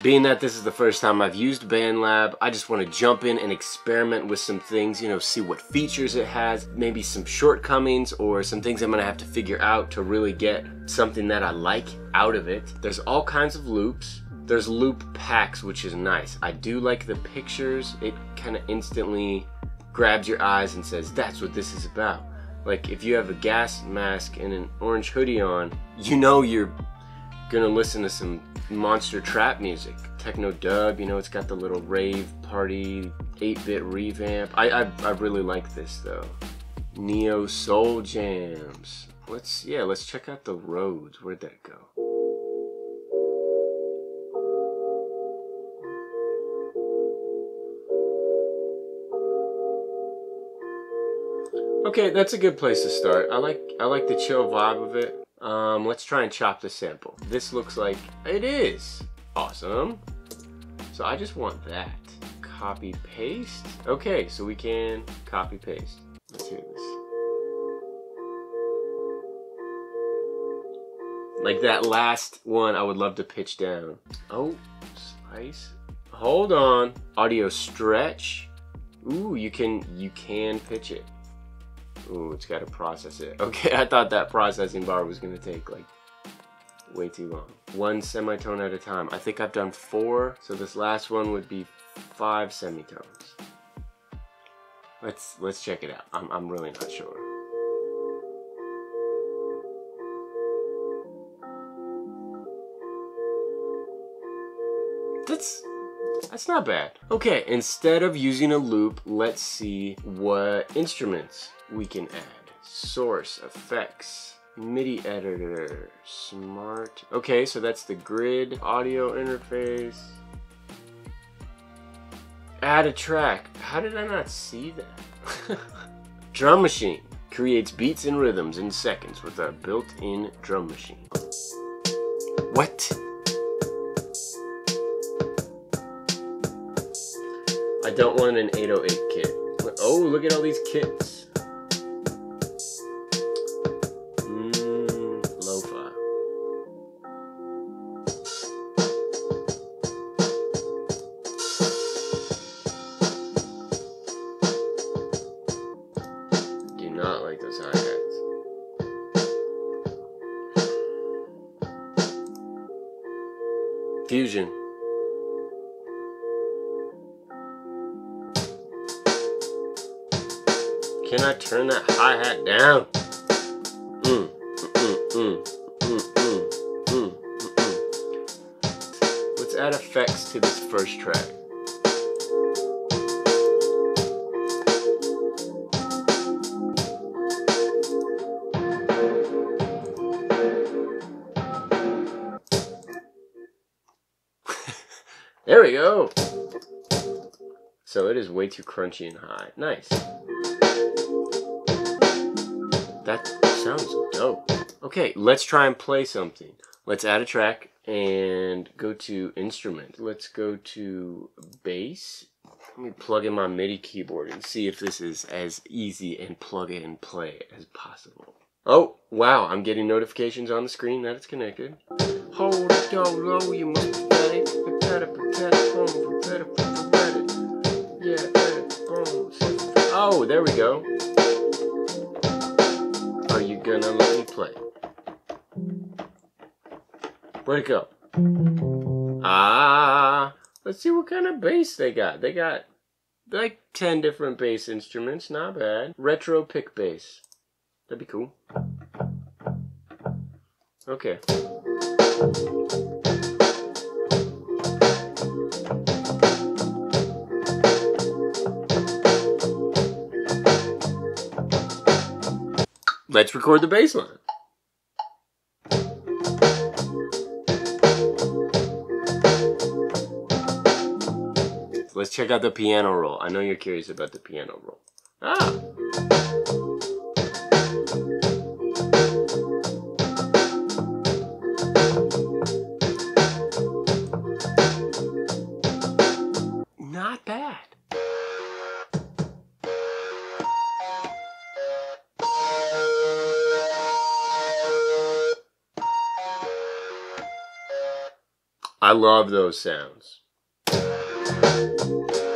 Being that this is the first time I've used BandLab, I just want to jump in and experiment with some things, you know, see what features it has, maybe some shortcomings or some things I'm going to have to figure out to really get something that I like out of it. There's all kinds of loops. There's loop packs, which is nice. I do like the pictures. It kind of instantly grabs your eyes and says, that's what this is about. Like if you have a gas mask and an orange hoodie on, you know you're gonna listen to some monster trap music. Techno dub, you know, it's got the little rave party 8-bit revamp. I, I, I really like this though. Neo Soul Jams. Let's, yeah, let's check out the Rhodes. Where'd that go? Okay, that's a good place to start. I like I like the chill vibe of it. Um, let's try and chop the sample. This looks like it is. Awesome. So I just want that. Copy paste. Okay, so we can copy paste. Let's hear this. Like that last one, I would love to pitch down. Oh, slice. Hold on. Audio stretch. Ooh, you can you can pitch it. Ooh, it's got to process it. Okay, I thought that processing bar was going to take like way too long. One semitone at a time. I think I've done four, so this last one would be five semitones. Let's let's check it out. I'm I'm really not sure. That's that's not bad. Okay, instead of using a loop, let's see what instruments we can add. Source, effects, MIDI editor, smart. Okay, so that's the grid audio interface. Add a track. How did I not see that? drum machine creates beats and rhythms in seconds with a built-in drum machine. What? I don't want an 808 kit. Oh, look at all these kits. Do not like those hi-hats. Fusion. Can I turn that hi-hat down? Mm, mm, mm, mm, add effects to this first track. there we go. So it is way too crunchy and high. Nice. That sounds dope. Okay, let's try and play something. Let's add a track and go to instrument. Let's go to bass. Let me plug in my MIDI keyboard and see if this is as easy and plug and play as possible. Oh, wow, I'm getting notifications on the screen that it's connected. Hold it down low, you. Oh, there we go. Are you gonna let me play? It go? Ah, let's see what kind of bass they got. They got like 10 different bass instruments, not bad. Retro pick bass. That'd be cool. Okay. Let's record the bass line. Let's check out the piano roll. I know you're curious about the piano roll. Ah! Not bad. I love those sounds. Thank you.